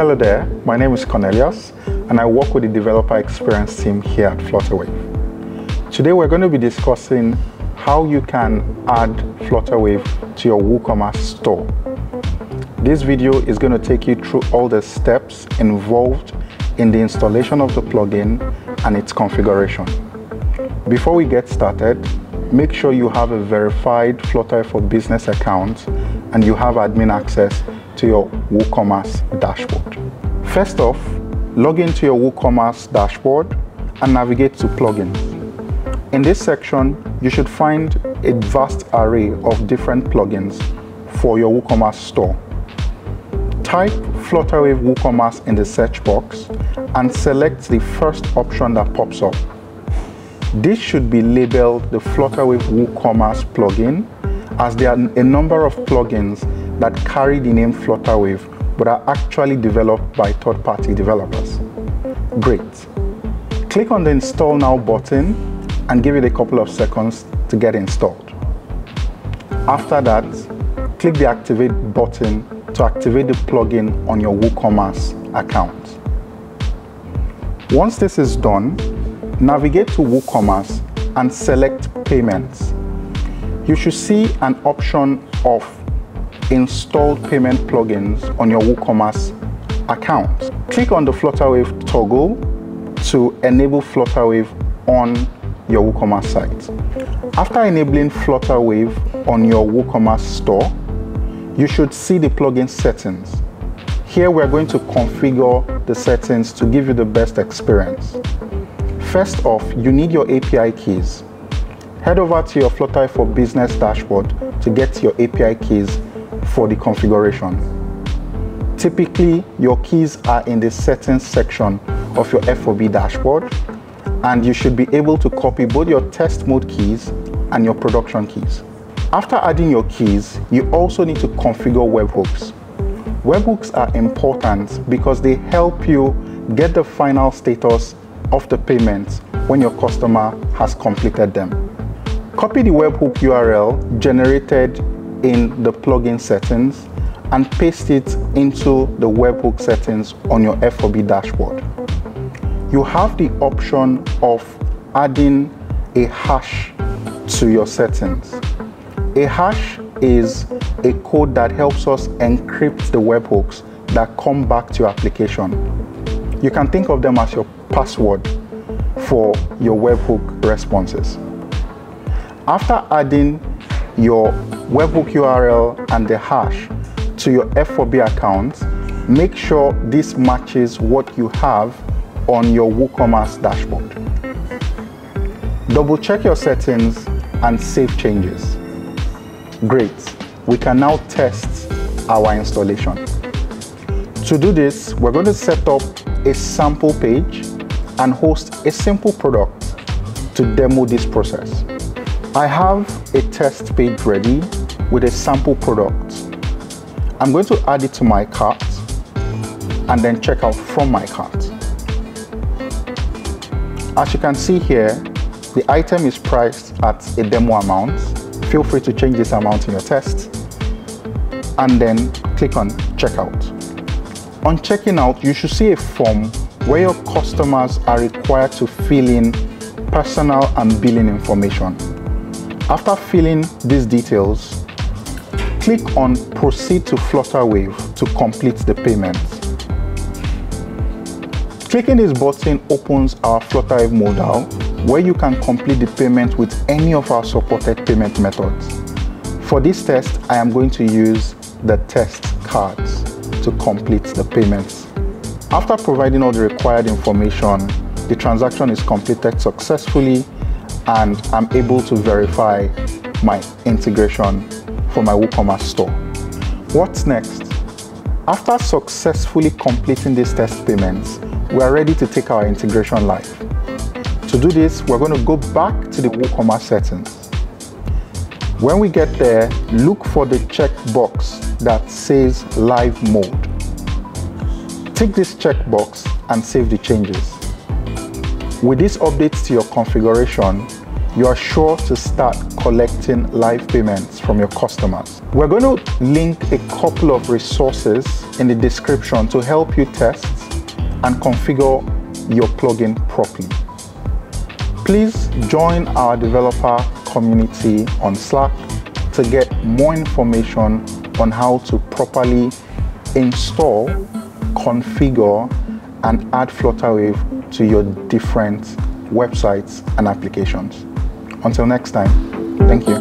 Hello there, my name is Cornelius and I work with the developer experience team here at Flutterwave. Today we're going to be discussing how you can add Flutterwave to your WooCommerce store. This video is going to take you through all the steps involved in the installation of the plugin and its configuration. Before we get started, make sure you have a verified Flutter for Business account and you have admin access to your WooCommerce dashboard. First off, log into your WooCommerce dashboard and navigate to plugins. In this section, you should find a vast array of different plugins for your WooCommerce store. Type Flutterwave WooCommerce in the search box and select the first option that pops up. This should be labeled the Flutterwave WooCommerce plugin as there are a number of plugins that carry the name Flutterwave but are actually developed by third-party developers. Great. Click on the Install Now button and give it a couple of seconds to get installed. After that, click the Activate button to activate the plugin on your WooCommerce account. Once this is done, navigate to WooCommerce and select Payments. You should see an option of Installed Payment Plugins on your WooCommerce account. Click on the Flutterwave toggle to enable Flutterwave on your WooCommerce site. After enabling Flutterwave on your WooCommerce store, you should see the plugin settings. Here we're going to configure the settings to give you the best experience. First off, you need your API keys. Head over to your Flutterwave for Business dashboard to get your API keys for the configuration. Typically, your keys are in the settings section of your FOB dashboard and you should be able to copy both your test mode keys and your production keys. After adding your keys, you also need to configure webhooks. Webhooks are important because they help you get the final status of the payments when your customer has completed them. Copy the webhook URL generated in the plugin settings and paste it into the webhook settings on your FOB dashboard. You have the option of adding a hash to your settings. A hash is a code that helps us encrypt the webhooks that come back to your application. You can think of them as your password for your webhook responses. After adding your webhook URL and the hash to your FOB account, make sure this matches what you have on your WooCommerce dashboard. Double check your settings and save changes. Great, we can now test our installation. To do this, we're going to set up a sample page and host a simple product to demo this process. I have a test page ready with a sample product. I'm going to add it to my cart and then check out from my cart. As you can see here, the item is priced at a demo amount feel free to change this amount in your test and then click on checkout. On checking out, you should see a form where your customers are required to fill in personal and billing information. After filling these details, click on proceed to Flutterwave to complete the payment. Clicking this button opens our Flutterwave modal where you can complete the payment with any of our supported payment methods. For this test, I am going to use the test cards to complete the payments. After providing all the required information, the transaction is completed successfully and I'm able to verify my integration for my WooCommerce store. What's next? After successfully completing these test payments, we are ready to take our integration live. To do this, we're going to go back to the WooCommerce settings. When we get there, look for the checkbox that says Live Mode. Tick this checkbox and save the changes. With these updates to your configuration, you are sure to start collecting live payments from your customers. We're going to link a couple of resources in the description to help you test and configure your plugin properly. Please join our developer community on Slack to get more information on how to properly install, configure, and add Flutterwave to your different websites and applications. Until next time, thank you.